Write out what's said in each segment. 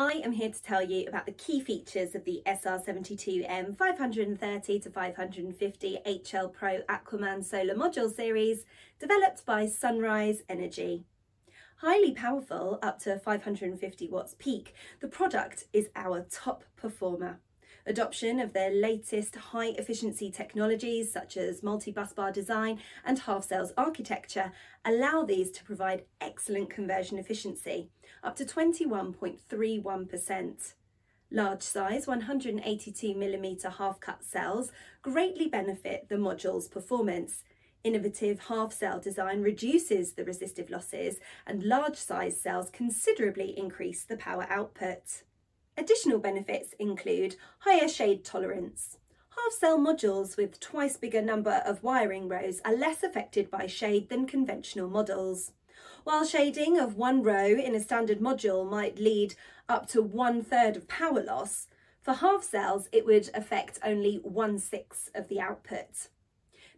I am here to tell you about the key features of the SR72M 530 to 550 HL Pro Aquaman Solar Module Series developed by Sunrise Energy. Highly powerful, up to 550 watts peak, the product is our top performer. Adoption of their latest high efficiency technologies such as multi-bus bar design and half cells architecture allow these to provide excellent conversion efficiency, up to 21.31%. Large size 182mm half cut cells greatly benefit the module's performance. Innovative half cell design reduces the resistive losses and large size cells considerably increase the power output. Additional benefits include higher shade tolerance. Half-cell modules with twice bigger number of wiring rows are less affected by shade than conventional models. While shading of one row in a standard module might lead up to one third of power loss, for half cells it would affect only one sixth of the output.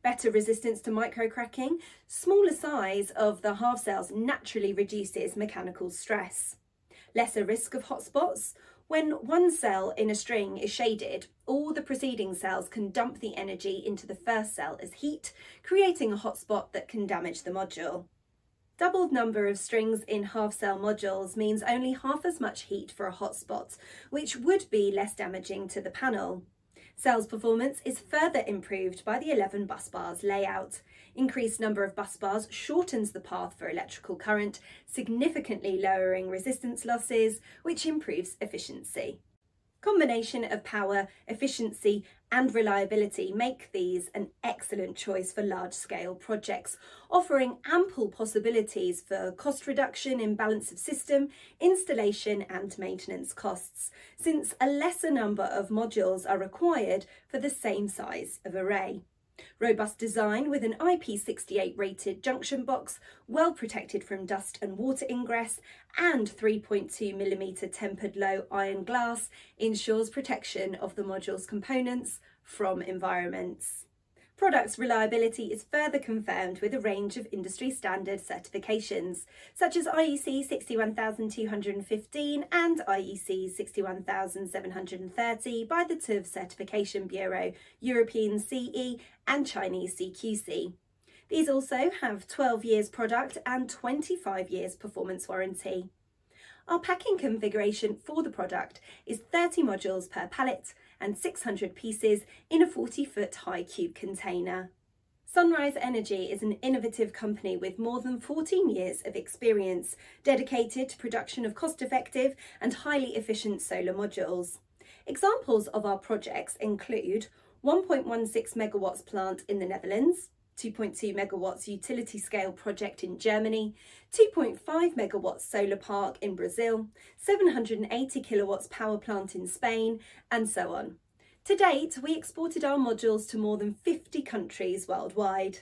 Better resistance to microcracking, smaller size of the half cells naturally reduces mechanical stress. Lesser risk of hotspots, when one cell in a string is shaded, all the preceding cells can dump the energy into the first cell as heat, creating a hotspot that can damage the module. Doubled number of strings in half-cell modules means only half as much heat for a hotspot, which would be less damaging to the panel. Cell's performance is further improved by the 11 bus bars layout. Increased number of bus bars shortens the path for electrical current, significantly lowering resistance losses, which improves efficiency. Combination of power, efficiency and reliability make these an excellent choice for large-scale projects, offering ample possibilities for cost reduction in balance of system, installation and maintenance costs, since a lesser number of modules are required for the same size of array. Robust design with an IP68 rated junction box, well protected from dust and water ingress, and 3.2mm tempered low iron glass ensures protection of the module's components from environments. Product's reliability is further confirmed with a range of industry standard certifications, such as IEC 61215 and IEC 61730 by the TÜV Certification Bureau, European CE and Chinese CQC. These also have 12 years product and 25 years performance warranty. Our packing configuration for the product is 30 modules per pallet and 600 pieces in a 40 foot high cube container. Sunrise Energy is an innovative company with more than 14 years of experience dedicated to production of cost-effective and highly efficient solar modules. Examples of our projects include 1.16 megawatts plant in the Netherlands, 2.2 megawatts utility scale project in Germany, 2.5 megawatts solar park in Brazil, 780 kilowatts power plant in Spain, and so on. To date, we exported our modules to more than 50 countries worldwide.